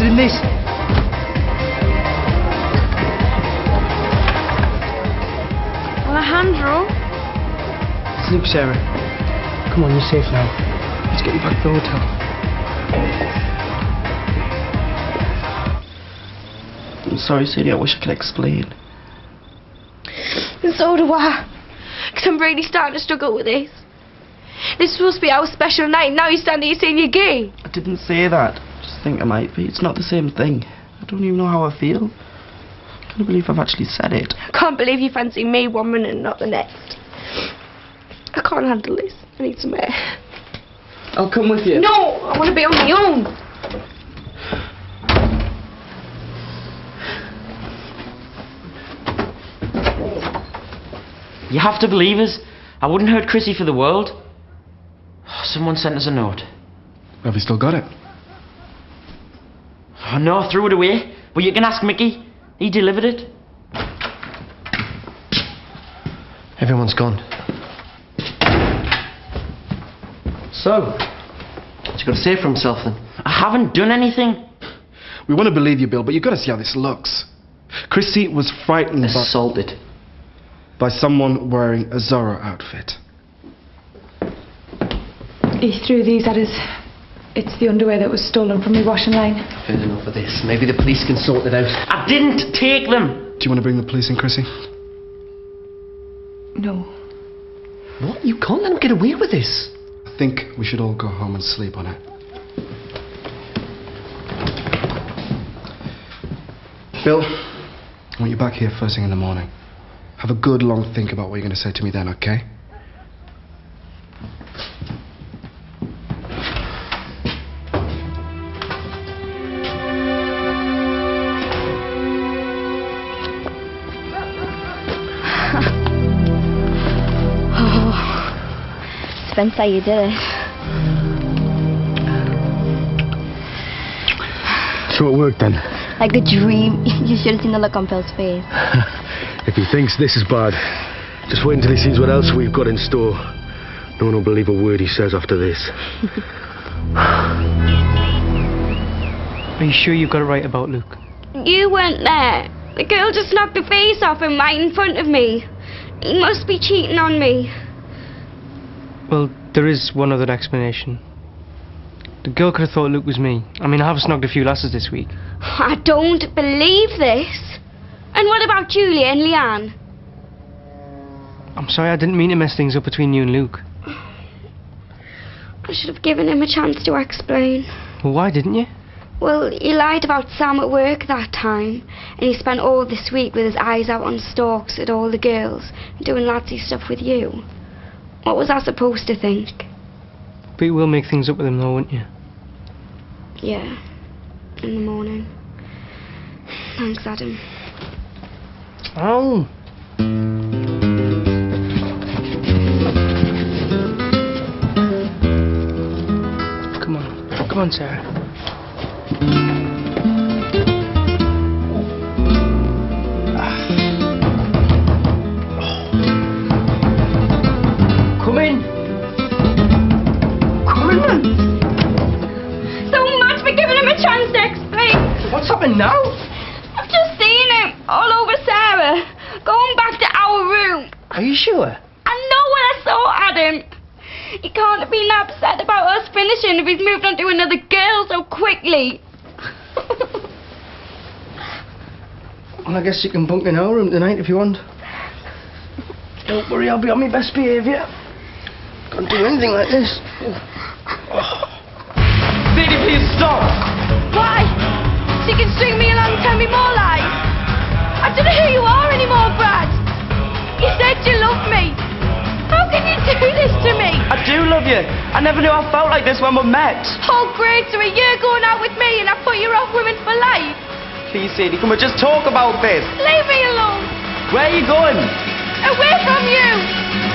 will interested in this. Alejandro? It's Luke, Sarah. Come on, you're safe now. Let's get you back to the hotel. I'm sorry, Sadie. I wish I could explain. And so do I. Because I'm really starting to struggle with this. This is supposed to be our special night. Now you're standing here saying you're gay. I didn't say that. I think I might be. It's not the same thing. I don't even know how I feel. I can't believe I've actually said it. Can't believe you fancy me one minute and not the next. I can't handle this. I need some air. I'll come with you. No, I want to be on my own. You have to believe us. I wouldn't hurt Chrissy for the world. Oh, someone sent us a note. Have you still got it? Oh, no, I threw it away. But you can ask Mickey. He delivered it. Everyone's gone. So, what you got to say for himself then? I haven't done anything. We want to believe you, Bill, but you've got to see how this looks. Chrissy was frightened by, Assaulted. by someone wearing a Zorro outfit. He threw these at us. It's the underwear that was stolen from my washing line. Heard enough of this. Maybe the police can sort it out. I didn't take them. Do you want to bring the police in, Chrissy? No. What? You can't let him get away with this. I think we should all go home and sleep on it. Bill, I want you back here first thing in the morning. Have a good long think about what you're going to say to me then, okay? Spencer, you did it. So it worked then. Like a dream. You should have seen the look on Bill's face. If he thinks this is bad, just wait until he sees what else we've got in store. No one will believe a word he says after this. Are you sure you got it right about Luke? You weren't there. The girl just knocked the face off him right in front of me. He must be cheating on me. There is one other explanation. The girl could have thought Luke was me. I mean, I have snogged a few lasses this week. I don't believe this. And what about Julia and Leanne? I'm sorry, I didn't mean to mess things up between you and Luke. I should have given him a chance to explain. Well, why didn't you? Well, he lied about Sam at work that time, and he spent all this week with his eyes out on stalks at all the girls, doing ladsy stuff with you. What was I supposed to think? But you will make things up with him, though, won't you? Yeah, in the morning. Thanks, Adam. Oh. Come on. Come on, Sarah. Sure? I know when I saw Adam. He can't have been upset about us finishing if he's moved on to another girl so quickly. Well, I guess you can bunk in our room tonight if you want. Don't worry, I'll be on my best behaviour. Can't do anything like this. Sadie, please stop. Why? So you can string me along and tell me more lies? I don't know who you are anymore, Brad. You said you loved me. How can you do this to me? I do love you. I never knew I felt like this when we met. Oh, great. So a year going out with me and I put you off women for life? Please, Sadie, can we just talk about this? Leave me alone. Where are you going? Away from you.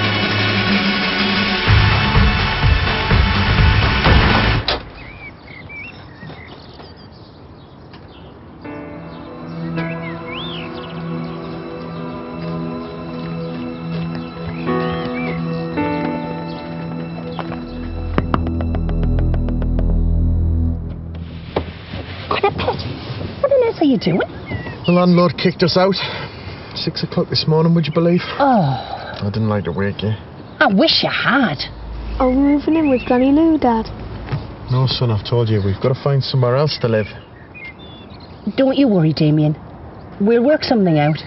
Are you doing? The landlord kicked us out. Six o'clock this morning, would you believe? Oh, I didn't like to wake you. I wish you had. Oh, are we moving in with Granny Lou, Dad? No, son, I've told you, we've got to find somewhere else to live. Don't you worry, Damien. We'll work something out.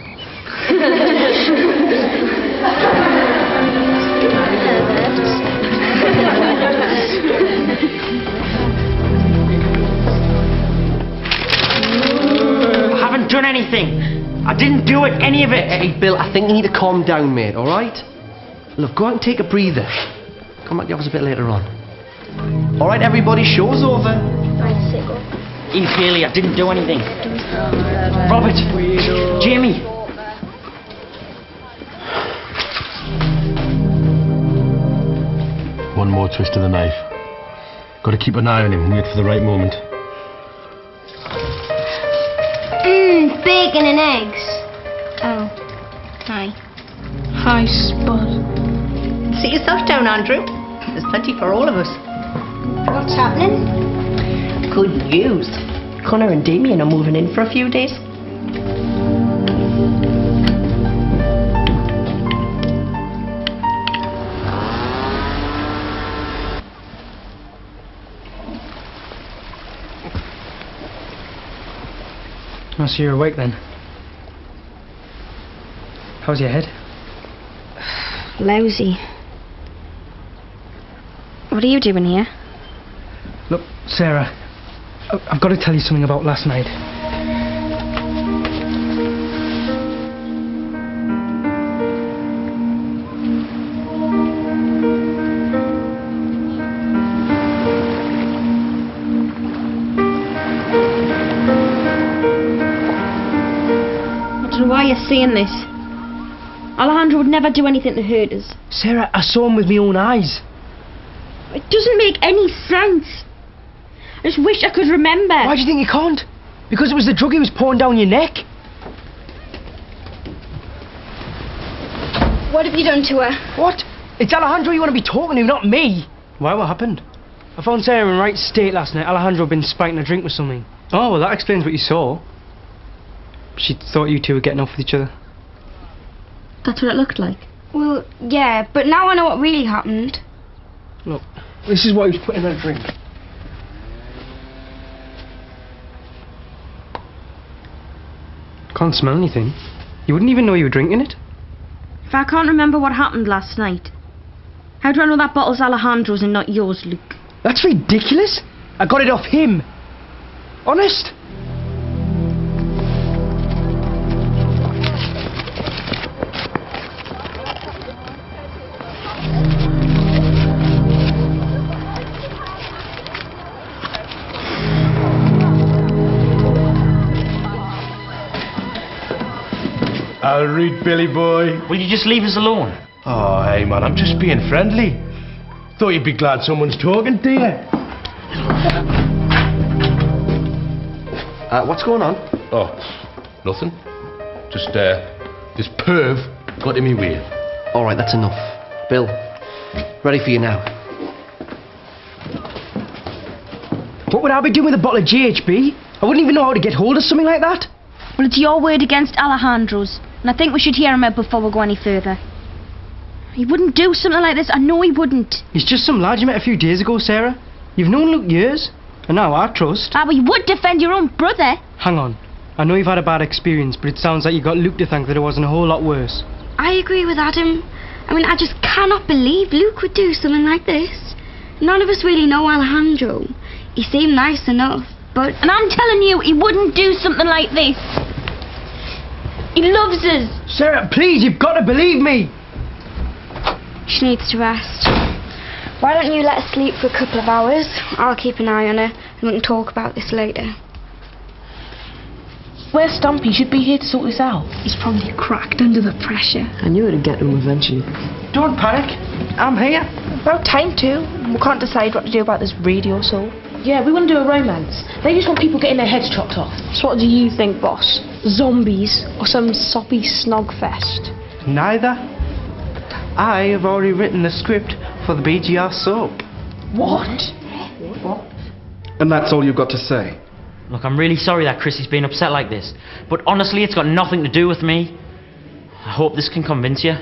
Done anything. I didn't do it, any of it. Hey, Bill, I think you need to calm down, mate, alright? Look, go out and take a breather. Come back to the office a bit later on. Alright, everybody, show's over. Eve Haley, I didn't do anything. Robert, Jamie. One more twist of the knife. Got to keep an eye on him and wait for the right moment. Bacon and eggs. Oh, hi. Hi, Spud. Sit yourself down, Andrew. There's plenty for all of us. What's happening? Good news. Connor and Damien are moving in for a few days. Oh, so you're awake then? How's your head? Lousy. What are you doing here? Look, Sarah, I've got to tell you something about last night. Don't know why you're saying this. Alejandro would never do anything to hurt us. Sarah, I saw him with my own eyes. It doesn't make any sense. I just wish I could remember. Why do you think you can't? Because it was the drug he was pouring down your neck. What have you done to her? What? It's Alejandro you want to be talking to, not me. Why? What happened? I found Sarah in right state last night. Alejandro had been spiking a drink with something. Oh, well, that explains what you saw. She thought you two were getting off with each other. That's what it looked like. Well, yeah, but now I know what really happened. Look, this is what he was putting in her drink. Can't smell anything. You wouldn't even know you were drinking it. If I can't remember what happened last night, how do I know that bottle's Alejandro's and not yours, Luke? That's ridiculous. I got it off him. Honest. I'll read, Billy boy. Will you just leave us alone? Oh, hey, man, I'm just being friendly. Thought you'd be glad someone's talking to you. Uh, what's going on? Oh, nothing. Just, uh, this perv got in me way. Alright, that's enough. Bill, ready for you now. What would I be doing with a bottle of GHB? I wouldn't even know how to get hold of something like that. Well, it's your word against Alejandro's, and I think we should hear him out before we go any further. He wouldn't do something like this. I know he wouldn't. He's just some lad you met a few days ago, Sarah. You've known Luke years, and now I trust. Ah, but you would defend your own brother. Hang on. I know you've had a bad experience, but it sounds like you got Luke to thank that it wasn't a whole lot worse. I agree with Adam. I mean, I just cannot believe Luke would do something like this. None of us really know Alejandro. He seemed nice enough, but And I'm telling you, he wouldn't do something like this. He loves us. Sarah, please, you've got to believe me. she needs to rest. Why don't you let her sleep for a couple of hours? I'll keep an eye on her, and we can talk about this later. Where's Stumpy? Should be here to sort this out. He's probably cracked under the pressure. I knew it'd get to him eventually. Don't panic. I'm here. About time too. We can't decide what to do about this radio soul. Yeah, we want to do a romance. They just want people getting their heads chopped off. So what do you think, boss? Zombies or some soppy snog fest? Neither. I have already written the script for the BGR soap. What? What? And that's all you've got to say? Look, I'm really sorry that Chrissy's been upset like this. But honestly, it's got nothing to do with me. I hope this can convince you.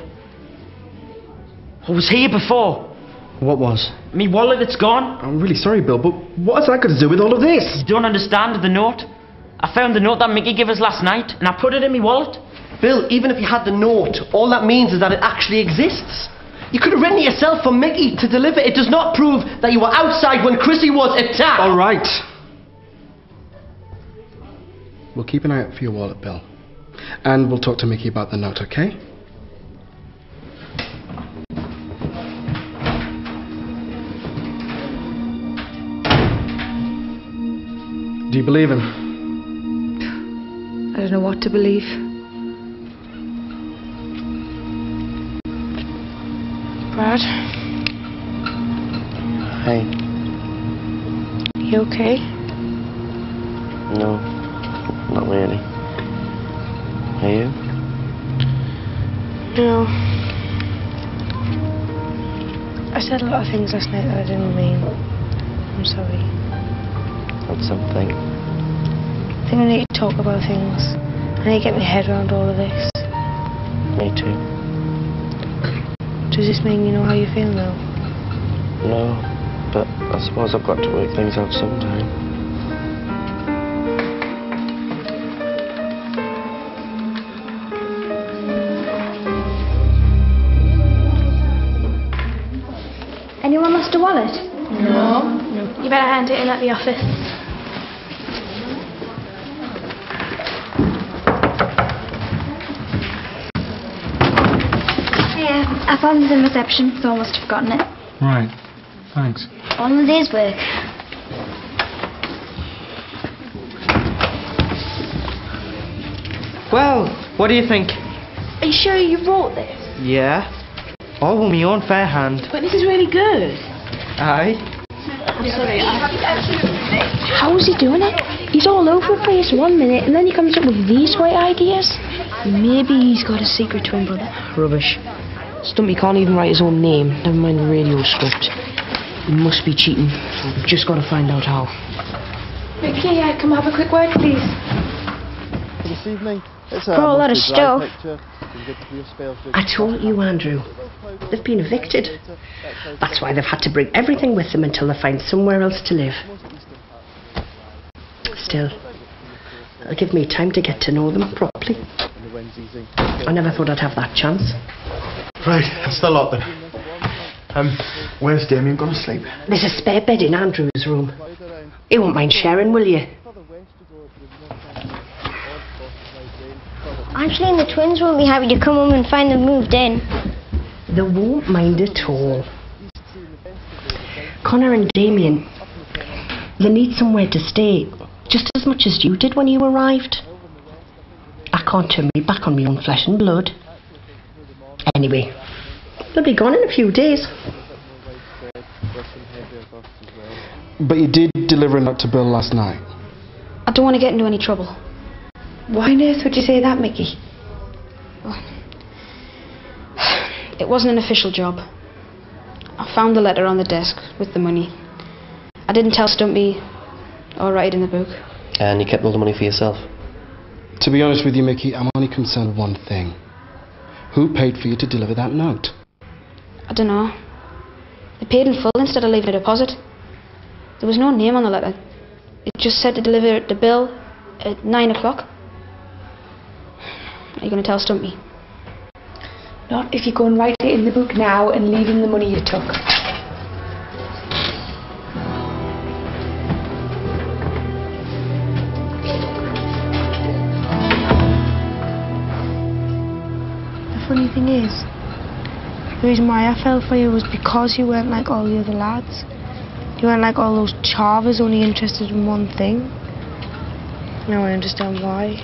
I was here before. What was? Me wallet, it's gone. I'm really sorry, Bill, but what has that got to do with all of this? You don't understand the note. I found the note that Mickey gave us last night, and I put it in my wallet. Bill, even if you had the note, all that means is that it actually exists. You could have written it yourself for Mickey to deliver. It does not prove that you were outside when Chrissy was attacked. All right. We'll keep an eye out for your wallet, Bill. And we'll talk to Mickey about the note, okay? Do you believe him? I don't know what to believe. Brad, Hey, you okay? no, not really. Are you? No. I said a lot of things last night that I didn't mean. I'm sorry. That's something. I think I need to talk about things. I need to get my head around all of this. Me too. Does this mean you know how you feel now? No, but I suppose I've got to work things out sometime. Anyone lost a wallet? No. You better hand it in at the office. Yeah, I found it in reception, so I must have forgotten it. Right. Thanks. On the day's work. Well, what do you think? Are you sure you wrote this? Yeah. All with me own fair hand. But this is really good. Aye. I'm sorry. How is he doing it? He's all over the place one minute and then he comes up with these great ideas. Maybe he's got a secret twin brother. Rubbish. Stumpy can't even write his own name, never mind the radio script. He must be cheating. I've just got to find out how. Mickey, I come have a quick word, please. This evening, it's Got a lot of stuff. I told you, Andrew. They've been evicted. That's why they've had to bring everything with them until they find somewhere else to live. Still, it'll give me time to get to know them properly. I never thought I'd have that chance. Right, that's the lot then. Um, where's Damien gonna sleep? There's a spare bed in Andrew's room. He won't mind sharing, will you? Actually, in the twins won't be happy to come home and find them moved in. They won't mind at all. Connor and Damien, they need somewhere to stay, just as much as you did when you arrived. I can't turn me back on my own flesh and blood. Anyway, they'll be gone in a few days. But you did deliver a note to Bill last night. I don't want to get into any trouble. Why on earth would you say that, Mickey? It wasn't an official job. I found the letter on the desk with the money. I didn't tell Stumpy or write it in the book. And you kept all the money for yourself? To be honest with you, Mickey, I'm only concerned with one thing. Who paid for you to deliver that note? I don't know. They paid in full instead of leaving a deposit. There was no name on the letter. It just said to deliver the bill at nine o'clock. Are you going to tell Stumpy? Not if you go and write it in the book now and leave him the money you took. Thing is, the reason why I fell for you was because you weren't like all the other lads. You weren't like all those charvers only interested in one thing. Now I understand why.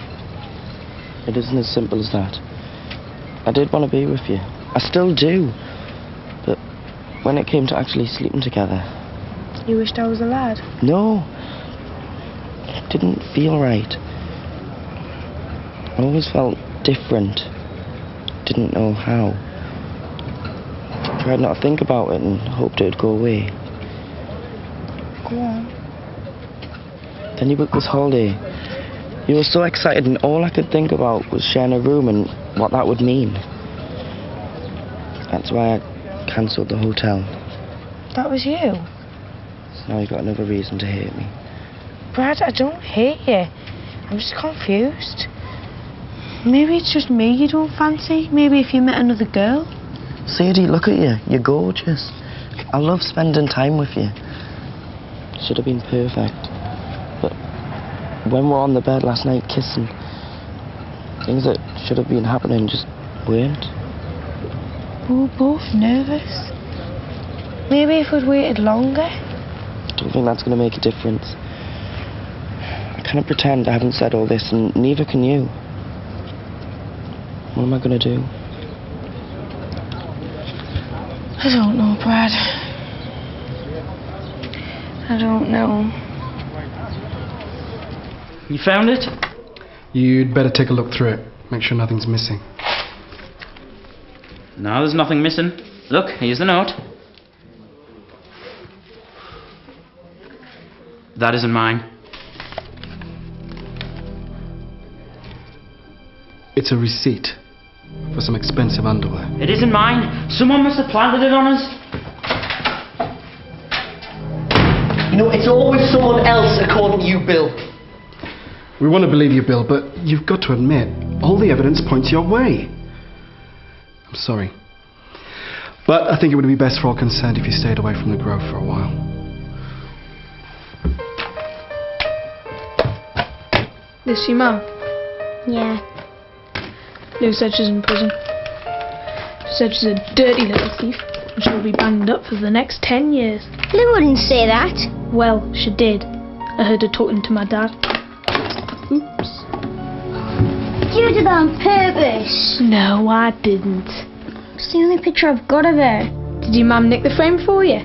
It isn't as simple as that. I did want to be with you. I still do. But when it came to actually sleeping together, You wished I was a lad. no. It didn't feel right. I always felt different. Didn't know how. Tried not to think about it and hoped it would go away. Go on. Then you booked this holiday. You were so excited, and all I could think about was sharing a room and what that would mean. That's why I cancelled the hotel. That was you. So now you've got another reason to hate me. Brad, I don't hate you. I'm just confused. Maybe it's just me you don't fancy. Maybe if you met another girl. Sadie, look at you. You're gorgeous. I love spending time with you. Should have been perfect. But when we were on the bed last night kissing, things that should have been happening just weren't. We were both nervous. Maybe if we'd waited longer. I don't think that's going to make a difference. I can't pretend I haven't said all this, and neither can you. What am I going to do? I don't know, Brad. I don't know. You found it? You'd better take a look through it. Make sure nothing's missing. No, there's nothing missing. Look, here's the note. That isn't mine. It's a receipt for some expensive underwear. It isn't mine. Someone must have planted it on us. You know, it's always someone else according to you, Bill. We want to believe you, Bill, but you've got to admit, all the evidence points your way. I'm sorry. But I think it would be best for all concerned if you stayed away from the Grove for a while. This your mum? Yeah. Lou said she's in prison. Said she's a dirty little thief and she'll be banged up for the next ten years. Lou wouldn't say that. Well, she did. I heard her talking to my dad. Oops. You did that on purpose. No, I didn't. It's the only picture I've got of her. Did your mum nick the frame for you?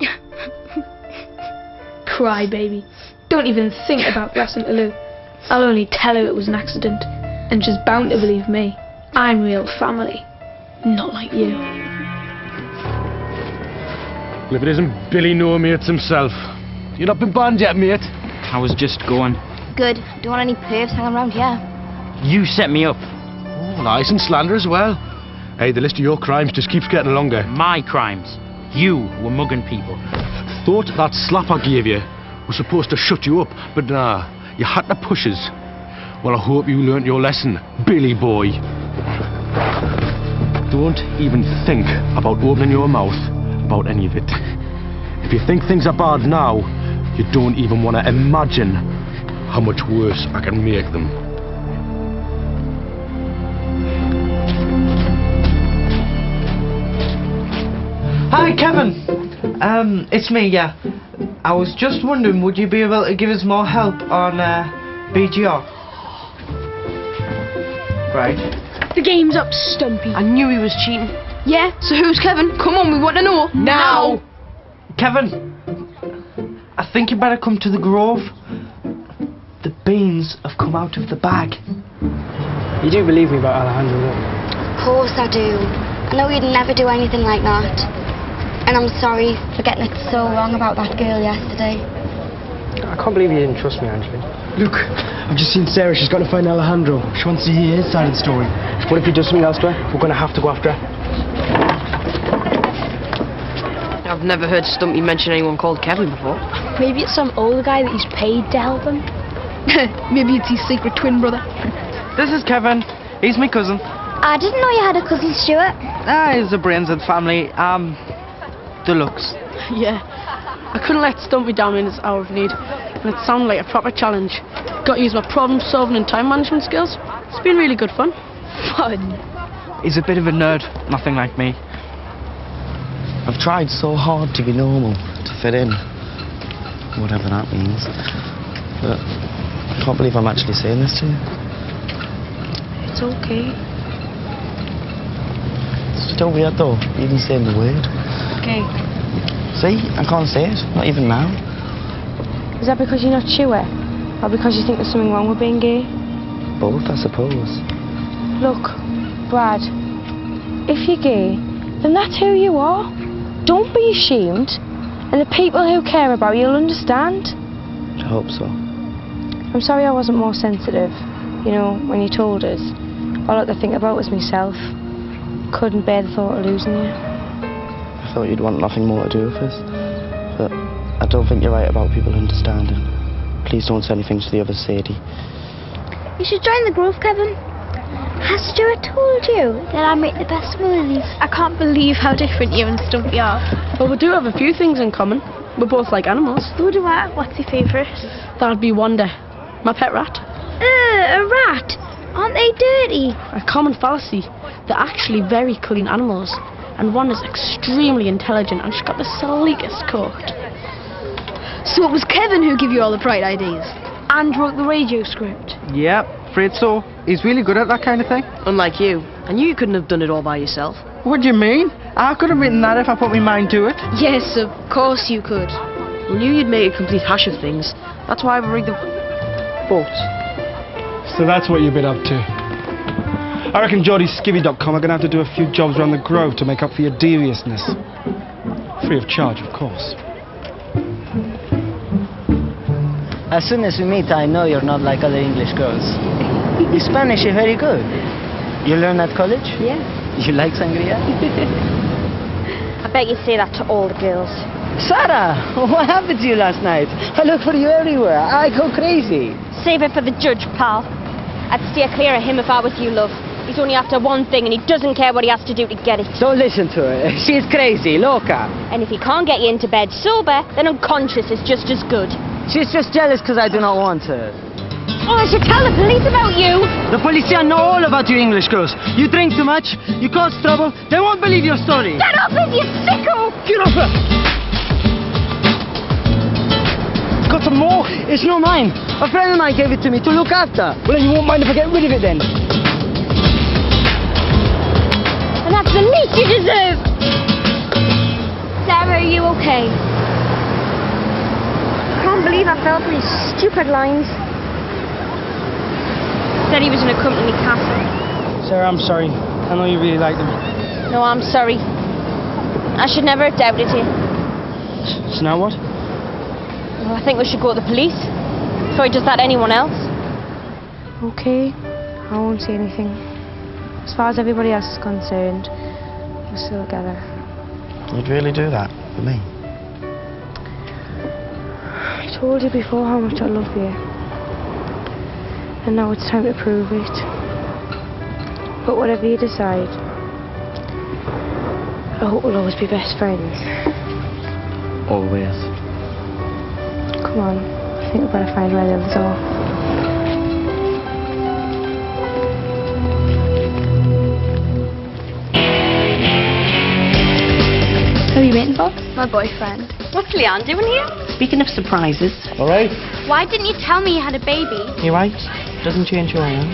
Cry, baby. Don't even think about blessing to Lou. I'll only tell her it was an accident, and she's bound to believe me. I'm real family, not like you. Well, if it isn't Billy No Mates himself. You're not been banned yet, mate? I was just going. Good. Don't want any pervs hanging around here. You set me up. Oh, nice and slander as well. Hey, the list of your crimes just keeps getting longer. My crimes. You were mugging people. Thought that slap I gave you was supposed to shut you up, but nah, you had to push us. Well, I hope you learnt your lesson, Billy boy. Don't even think about opening your mouth about any of it. If you think things are bad now, you don't even want to imagine how much worse I can make them. Hi, Kevin. Um, it's me, yeah. I was just wondering, would you be able to give us more help on uh, BGR? Right. The game's up, Stumpy. I knew he was cheating. Yeah, so who's Kevin? Come on, we want to know. Now! Kevin, I think you better come to the Grove. The beans have come out of the bag. You do believe me about Alejandro, don't? Of course I do. I know you'd never do anything like that. And I'm sorry for getting it so wrong about that girl yesterday. I can't believe you didn't trust me, Angela. Look, I've just seen Sarah. She's got to find Alejandro. She wants to hear his side of the story. What if he does something else to her? We're going to have to go after her. I've never heard Stumpy mention anyone called Kevin before. Maybe it's some older guy that he's paid to help him. Maybe it's his secret twin brother. This is Kevin. He's my cousin. I didn't know you had a cousin, Stuart. Ah, he's the brains of the family. Um, deluxe. Yeah. I couldn't let Stumpy down in his hour of need, and it sounded like a proper challenge. Got to use my problem solving and time management skills. It's been really good fun. Fun. He's a bit of a nerd, nothing like me. I've tried so hard to be normal, to fit in. Whatever that means. But I can't believe I'm actually saying this to you. It's okay. It's still weird though, even saying the word. Okay. See, I can't say it, not even now. Is that because you're not sure? Or because you think there's something wrong with being gay? Both, I suppose. Look, Brad, if you're gay, then that's who you are. Don't be ashamed. And the people who care about you'll understand. I hope so. I'm sorry I wasn't more sensitive. You know, when you told us, all I could think about was myself. Couldn't bear the thought of losing you. I thought you'd want nothing more to do with us. But I don't think you're right about people understanding. Please don't say anything to the other Sadie. You should join the Grove, Kevin. Has Stuart told you that I make the best smoothies? I can't believe how different you and Stumpy are. Well, we do have a few things in common. We're both like animals. Who do I? What's your favourite? That'd be Wanda, my pet rat. Uh, a rat. Aren't they dirty? A common fallacy. They're actually very clean animals. And Wanda's extremely intelligent and she's got the sleekest coat. So it was Kevin who gave you all the bright ideas and wrote the radio script. Yep, afraid so. He's really good at that kind of thing. Unlike you. I knew you couldn't have done it all by yourself. What do you mean? I could have written that if I put my mind to it. Yes, of course you could. We knew you'd make a complete hash of things. That's why we rigged the boat. So that's what you've been up to. I reckon JodySkivvy.com are going to have to do a few jobs around the Grove to make up for your deviousness. Free of charge, of course. As soon as we meet, I know you're not like other English girls. Your Spanish is very good. You learn at college? Yeah. You like sangria? I bet you say that to all the girls. Sarah, what happened to you last night? I look for you everywhere. I go crazy. Save it for the judge, pal. I'd steer clear of him if I was you, love. He's only after one thing and he doesn't care what he has to do to get it. Don't listen to her. She's crazy, loca. And if he can't get you into bed sober, then unconscious is just as good. She's just jealous because I do not want her. Oh, I should tell the police about you! The police know all about you English girls. You drink too much, you cause trouble, they won't believe your story. Get off it, you sicko! Get off her! Got some more? It's not mine. A friend of mine gave it to me to look after. Well, you won't mind if I get rid of it then. And that's the least you deserve! Sarah, are you okay? I can't believe I fell for his stupid lines. Said he was going to come to me castle. Sarah, I'm sorry. I know you really like them. No, I'm sorry. I should never have doubted you. So now what? Well, I think we should go to the police. Before he does that anyone else. Okay, I won't say anything. As far as everybody else is concerned, we're still together. You'd really do that for me? I told you before how much I love you. And now it's time to prove it. But whatever you decide, I hope we'll always be best friends. Always. Come on, I think we better find where the others are. Who are you waiting for? My boyfriend. What's Leanne doing here? Speaking of surprises, All right. Why didn't you tell me you had a baby? You're right. Doesn't change your own.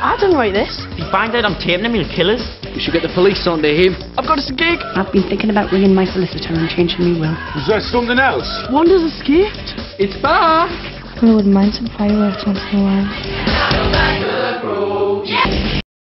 I didn't write this. If he finds out I'm taping him, he'll kill us. We should get the police on to him. I've got us a gig. I've been thinking about ringing my solicitor and changing me will. Is there something else? Wanda's escaped. It's back. I wouldn't mind some fireworks once in a while.